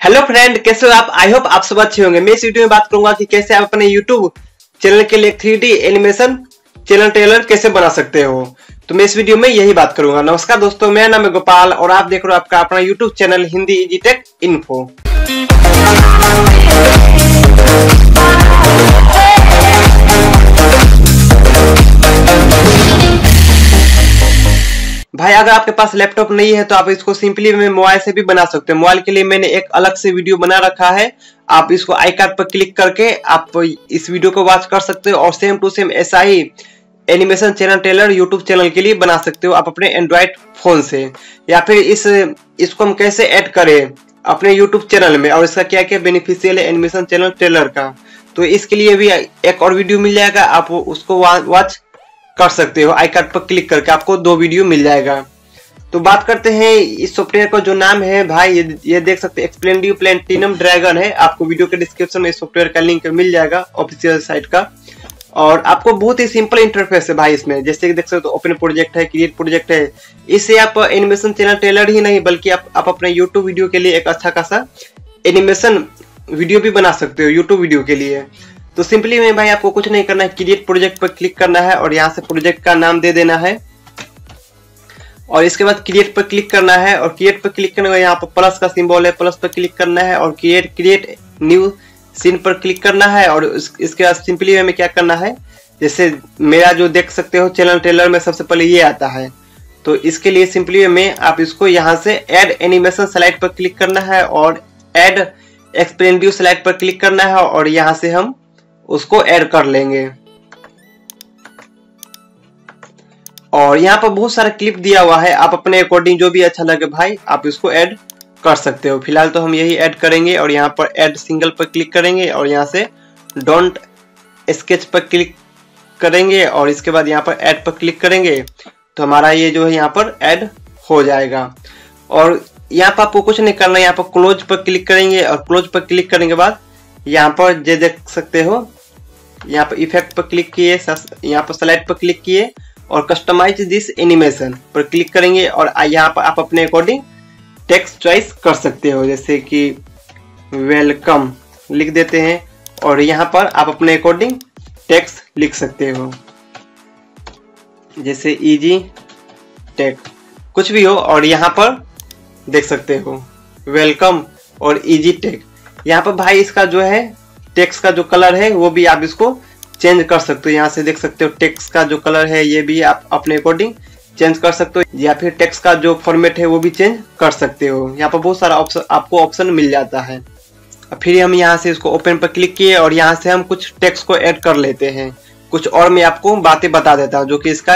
Hello friend कैसे हो आप? आई होप आप सब अच्छे होंगे। मैं इस वीडियो में बात करूँगा कि कैसे आप अपने यूट्यूब चैनल के लिए three D animation channel trailer कैसे बना सकते हो। तो मैं इस वीडियो में यही बात करूँगा। नमस्कार दोस्तों, मेरा नाम है गोपाल और आप देख रहे हो आपका अपना YouTube channel Hindi easy tech info भाई, अगर आपके पास लैपटॉप नहीं है तो आप इसको सिंपली में मोबाइल से भी बना सकते हैं। मोबाइल के लिए मैंने एक अलग से वीडियो बना रखा है। आप इसको आई कार्ड पर क्लिक करके आप इस वीडियो को वॉच कर सकते हो और सेम टू सेम ऐसा ही animation channel trailer YouTube channel के लिए बना सकते हो आप अपने एंड्रॉइड फ़ोन से। या फिर इस, इसको हम कैसे ऐड करें अपने यूट्यूब चैनल में और इसका क्या क्या बेनिफिशियल है एनिमेशन चैनल टेलर का। तो इसके लिए भी एक और वीडियो मिल जाएगा, आप उसको वॉच कर सकते हो। आई कार्ड पर क्लिक करके आपको दो वीडियो मिल जाएगा। तो बात करते हैं इस सॉफ्टवेयर का जो नाम है भाई ये, ये देख सकते हैं एक्सप्लेंडिव प्लेटिनम ड्रैगन है। आपको वीडियो के डिस्क्रिप्शन में इस सॉफ्टवेयर का लिंक मिल जाएगा ऑफिशियल साइट का। और आपको बहुत ही सिंपल इंटरफेस है भाई इसमें। जैसे कि देख सकते हो ओपन प्रोजेक्ट है क्रिएट प्रोजेक्ट है। इससे आप एनिमेशन चैनल टेलर ही नहीं बल्कि आप, आप अपने यूट्यूब वीडियो के लिए एक अच्छा खासा एनिमेशन वीडियो भी बना सकते हो यूट्यूब वीडियो के लिए। तो सिंपली में भाई आपको कुछ नहीं करना है क्रिएट प्रोजेक्ट पर क्लिक करना है और यहाँ से प्रोजेक्ट का नाम दे देना है। और इसके बाद क्रिएट पर क्लिक करना है और क्रिएट पर क्लिक करने के यहाँ पर प्लस का सिंबल है प्लस पर क्लिक करना है और क्रिएट क्रिएट न्यू सीन पर क्लिक करना है और इसके बाद सिंपली वे में क्या करना है? जैसे मेरा जो देख सकते हो चैनल ट्रेलर में सबसे पहले ये आता है। तो इसके लिए सिंपली वे में आप इसको यहाँ से एड एनिमेशन स्लाइड पर क्लिक करना है और एड एक्सप्लेंडिव स्लाइड पर क्लिक करना है और यहाँ से हम उसको ऐड कर लेंगे। और यहाँ पर बहुत सारा क्लिप दिया हुआ है। आप अपने अकॉर्डिंग जो भी अच्छा लगे भाई, आप इसको ऐड कर सकते हो। फ़िलहाल तो हम यही ऐड करेंगे और यहाँ पर ऐड सिंगल पर क्लिक करेंगे और यहाँ से डोंट स्केच पर क्लिक करेंगे और इसके बाद यहाँ पर ऐड पर क्लिक करेंगे। तो हमारा ये जो है यहाँ पर ऐड हो जाएगा। और यहाँ पर आपको कुछ नहीं करना है यहाँ पर क्लोज पर क्लिक करेंगे और क्लोज पर क्लिक करने के बाद यहाँ पर जो देख सकते हो यहाँ पर इफ़ेक्ट पर क्लिक किए यहाँ पर स्लाइड पर क्लिक किए और कस्टमाइज दिस एनिमेशन पर क्लिक करेंगे और यहाँ पर आप अपने अकॉर्डिंग टेक्स्ट चॉइस कर सकते हो, जैसे कि वेलकम लिख देते हैं और यहाँ पर आप अपने अकॉर्डिंग टेक्स्ट लिख सकते हो। जैसे इजी टेक कुछ भी हो और यहाँ पर देख सकते हो। वेलकम और इजी टेक यहाँ पर भाई इसका जो है टेक्स का जो कलर है, वो भी आप इसको चेंज कर सकते हो। यहाँ से देख सकते हो टेक्स का जो कलर है, ये भी आप अपने अकॉर्डिंग चेंज कर सकते हो। या फिर टेक्स का जो फॉर्मेट है, वो भी चेंज कर सकते हो। यहाँ पर बहुत सारा ऑप्शन आपको ऑप्शन मिल जाता है। फिर हम यहाँ से इसको ओपन पर क्लिक किए और यहाँ से हम कुछ टेक्स को ऐड कर लेते हैं। कुछ और मैं आपको बातें बता देता हूँ, जो कि इसका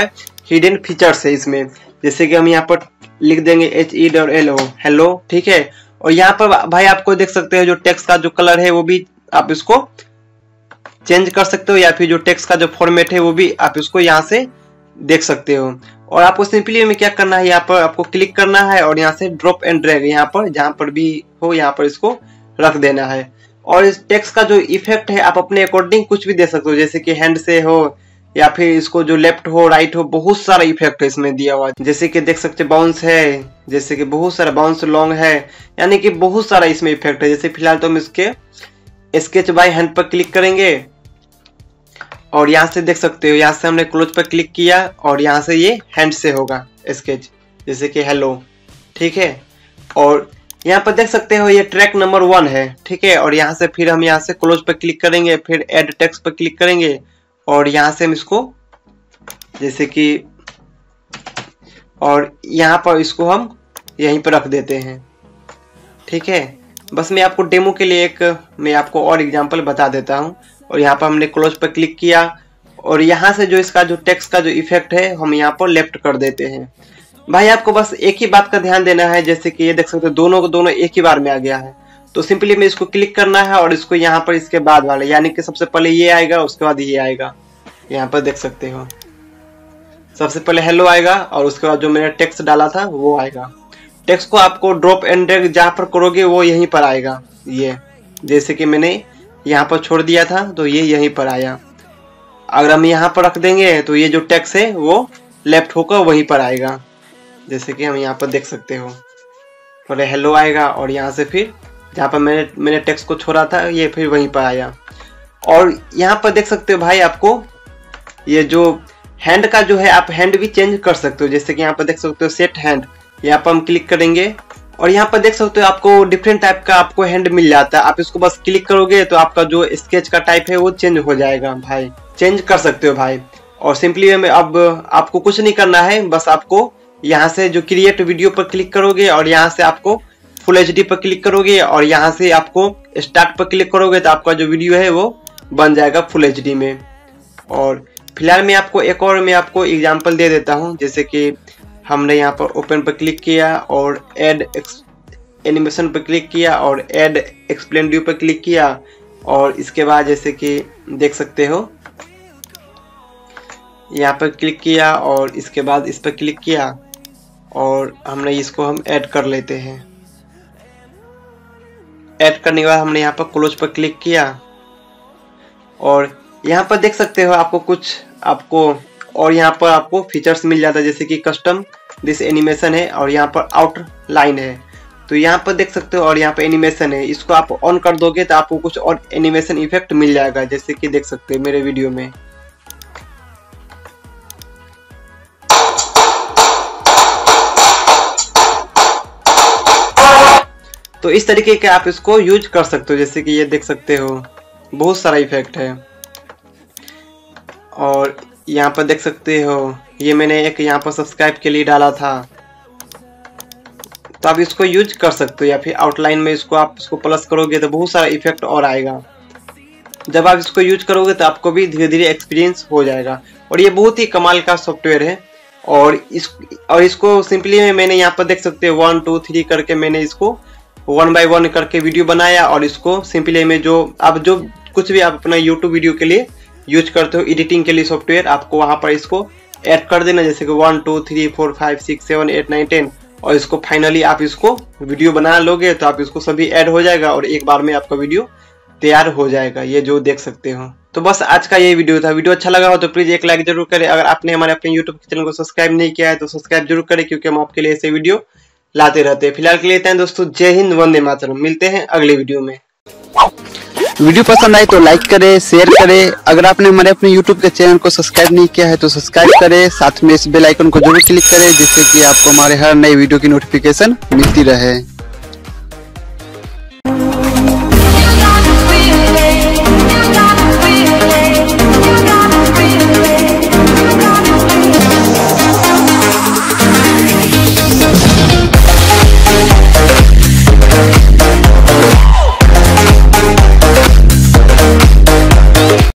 हिडन फीचर्स है इसमें। जैसे कि हम यहाँ पर लिख देंगे एच ई डर एल ओ हेलो ठीक है? और यहाँ पर भाई आपको देख सकते हैं, जो टेक्स्ट का जो कलर है, वो भी आप इसको चेंज कर सकते हो या फिर जो टेक्स्ट का जो फॉर्मेट है वो भी आप इसको यहाँ से देख सकते हो। और आपको सिंपली में क्या करना है? यहाँ पर आपको क्लिक करना है और यहाँ से ड्रॉप एंड ड्रैग यहाँ पर, जहाँ पर भी हो, यहाँ पर इसको रख देना है। और इस टेक्स्ट का जो इफ़ेक्ट है, आप अपने अकॉर्डिंग कुछ भी दे सकते हो, जैसे कि हैंड से हो या फिर इसको जो लेफ़्ट हो राइट हो, बहुत सारा इफ़ेक्ट है इसमें दिया हुआ जैसे कि देख सकते बाउंस है, जैसे कि बहुत सारा बाउंस लॉन्ग है, यानी कि बहुत सारा इसमें इफ़ेक्ट है। जैसे फ़िलहाल तो हम इसके स्केच बाय हैंड पर क्लिक करेंगे। और यहाँ से देख सकते हो, यहाँ से हमने क्लोज पर क्लिक किया और यहाँ से ये हैंड से होगा स्केच जैसे कि हेलो ठीक है? और यहाँ पर देख सकते हो, ये ट्रैक नंबर वन है, ठीक है? और यहाँ से फिर हम यहाँ से क्लोज पर क्लिक करेंगे, फिर एड टेक्स्ट पर क्लिक करेंगे और यहाँ से हम इसको, जैसे कि, और यहाँ पर इसको हम यहीं पर रख देते हैं, ठीक है? बस मैं आपको डेमो के लिए एक, मैं आपको और एग्जांपल बता देता हूँ। और यहाँ पर हमने क्लोज पर क्लिक किया। और यहाँ से जो इसका, जो टेक्स्ट का जो इफ़ेक्ट है, हम यहाँ पर लेफ़्ट कर देते हैं। भाई, आपको बस एक ही बात का ध्यान देना है, जैसे कि ये देख सकते हो, दोनों को, दोनों एक ही बार में आ गया है। तो सिंपली मैं इसको क्लिक करना है और इसको यहाँ पर इसके बाद वाले, यानी कि सबसे पहले ये आएगा, उसके बाद ये आएगा। यहाँ पर देख सकते हो। सबसे पहले हेलो आएगा और उसके बाद जो मैंने टेक्स्ट डाला था, वो आएगा। टेक्स्ट को आपको ड्रॉप एंड ड्रैग जहाँ पर करोगे, वो यहीं पर आएगा। ये, जैसे कि मैंने यहाँ पर छोड़ दिया था तो ये यहीं पर आया। अगर हम यहाँ पर रख देंगे तो ये जो टेक्स्ट है, वो लेफ़्ट होकर वहीं पर आएगा। जैसे कि हम यहाँ पर देख सकते हो। पहले हेलो आएगा और यहाँ से फिर, जहाँ पर मैंने मैंने टेक्स्ट को छोड़ा था, ये फिर वहीं पर आया। और यहाँ पर देख सकते हो भाई आपको, ये जो हैंड का जो है, आप हैंड भी चेंज कर सकते हो। जैसे कि यहाँ पर देख सकते हो सेट हैंड यहाँ पर हम क्लिक करेंगे। और यहाँ पर देख सकते हो आपको डिफरेंट टाइप का आपको हैंड मिल जाता है। आप इसको बस क्लिक करोगे तो आपका जो स्केच का टाइप है वो चेंज हो जाएगा भाई। चेंज कर सकते हो भाई। और सिंपली में अब आपको कुछ नहीं करना है। बस आपको यहाँ से जो क्रिएट वीडियो पर क्लिक करोगे और यहाँ से आपको फुल एचडी पर क्लिक करोगे और यहाँ से आपको स्टार्ट पर क्लिक करोगे तो आपका जो वीडियो है वो बन जाएगा फुल एचडी में। और फ़िलहाल मैं आपको एक और मैं आपको एग्ज़ाम्पल दे देता हूँ। जैसे कि हमने यहाँ पर ओपन पर क्लिक किया और एड एनिमेशन पर क्लिक किया और एड एक्सप्लेन व्यू पर क्लिक किया और इसके बाद जैसे कि देख सकते हो, यहाँ पर क्लिक किया और इसके बाद इस पर क्लिक किया और हमने इसको हम ऐड कर लेते हैं। ऐड करने के बाद हमने यहाँ पर क्लोज पर क्लिक किया और यहाँ पर देख सकते हो आपको कुछ, आपको और यहाँ पर आपको फीचर्स मिल जाता है, जैसे कि कस्टम दिस एनिमेशन है, और यहाँ पर आउट लाइन है। तो यहाँ पर देख सकते हो, और यहाँ पर एनिमेशन है। इसको आप ऑन कर दोगे तो आपको कुछ और एनिमेशन इफ़ेक्ट मिल जाएगा, जैसे कि देख सकते हो मेरे वीडियो में। तो इस तरीके के आप इसको यूज़ कर सकते हो, जैसे कि ये देख सकते हो, बहुत सारा इफ़ेक्ट है। और यहाँ पर देख सकते हो, ये मैंने एक यहाँ पर सब्सक्राइब के लिए डाला था। तो आप इसको यूज़ कर सकते हो या फिर आउटलाइन में इसको आप इसको प्लस करोगे तो बहुत सारा इफ़ेक्ट और आएगा। जब आप इसको यूज़ करोगे तो आपको भी धीरे धीरे एक्सपीरियंस हो जाएगा। और ये बहुत ही कमाल का सॉफ्टवेयर है। और इस, और इसको सिंपली में मैंने यहाँ पर देख सकते हो वन टू थ्री करके मैंने इसको वन बाय वन करके वीडियो बनाया। और इसको सिंपली में जो, आप जो कुछ भी आप अपना यूट्यूब वीडियो के लिए यूज़ करते हो एडिटिंग के लिए सॉफ्टवेयर आपको वहाँ पर इसको ऐड कर देना, जैसे कि one two three four five six seven eight nine ten और इसको फाइनली आप इसको वीडियो बना लोगे तो आप इसको सभी ऐड हो जाएगा और एक बार में आपका वीडियो तैयार हो जाएगा, ये जो देख सकते हो। तो बस आज का ये वीडियो था। वीडियो अच्छा लगा हो तो प्लीज़ एक लाइक ज़रूर करें। अगर आपने हमारे अपने यूट्यूब चैनल को सब्सक्राइब नहीं किया है तो सब्सक्राइब ज़रूर करें, क्योंकि हम आपके लिए ऐसे वीडियो लाते रहते हैं। फ़िलहाल के लिए दोस्तों। जय हिंद, वंदे मातरम। मिलते हैं अगले वीडियो में। वीडियो पसंद आए तो लाइक करें, शेयर करें। अगर आपने हमारे अपने यूट्यूब के चैनल को सब्सक्राइब नहीं किया है तो सब्सक्राइब करें। साथ में इस बेल आइकन को ज़रूर क्लिक करें जिससे कि आपको हमारे हर नए वीडियो की नोटिफिकेशन मिलती रहे।